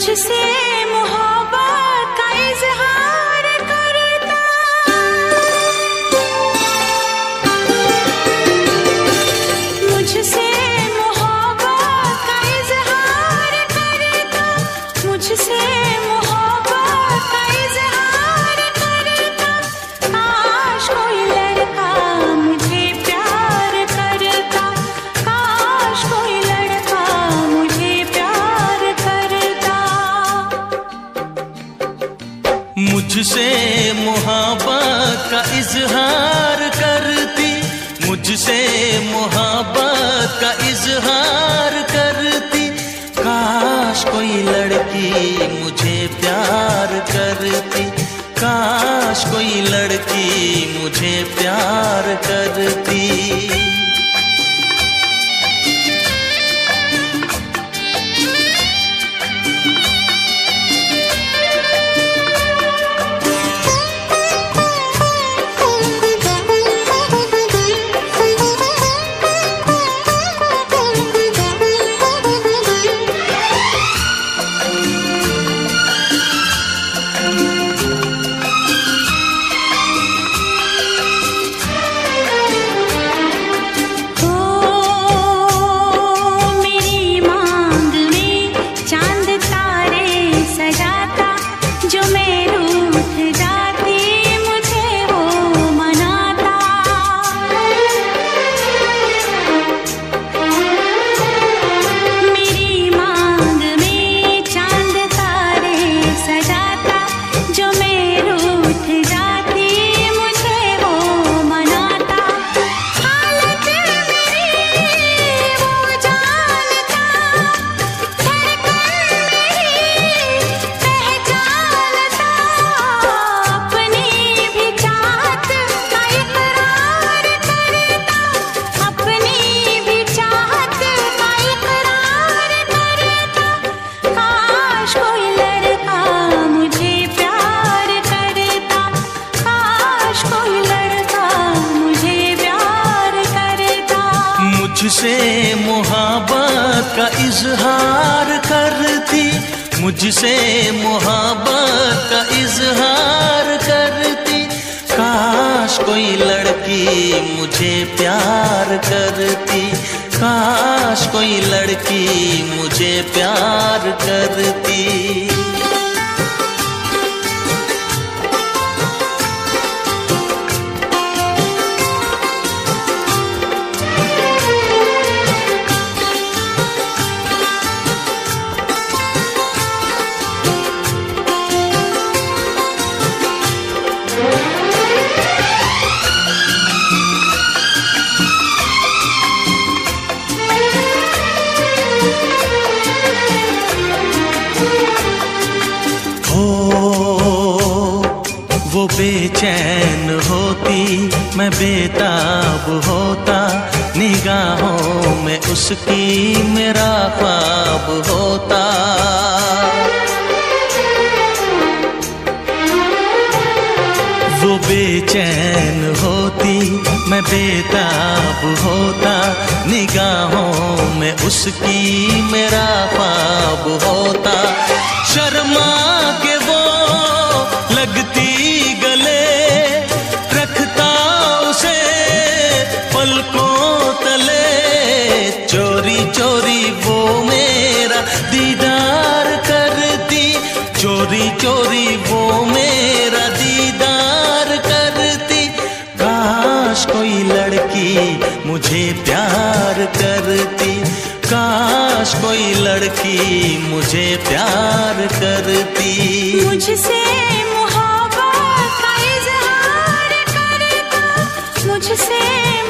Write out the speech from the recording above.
तुझसे करती। काश कोई लड़की मुझे प्यार करती। मुझसे मोहब्बत का इजहार करती, मुझसे मोहब्बत का इजहार करती। काश कोई लड़की मुझे प्यार करती, काश कोई लड़की मुझे प्यार करती। बेचैन होती, मैं बेताब होता, निगाहों में उसकी मेरा ख्वाब होता। वो बेचैन होती, मैं बेताब होता, निगाहों में उसकी मेरा ख्वाब होता। शर्मा चोरी चोरी वो मेरा दीदार करती। काश कोई लड़की मुझे प्यार करती। काश कोई लड़की मुझे प्यार करती। मुझसे मुझसे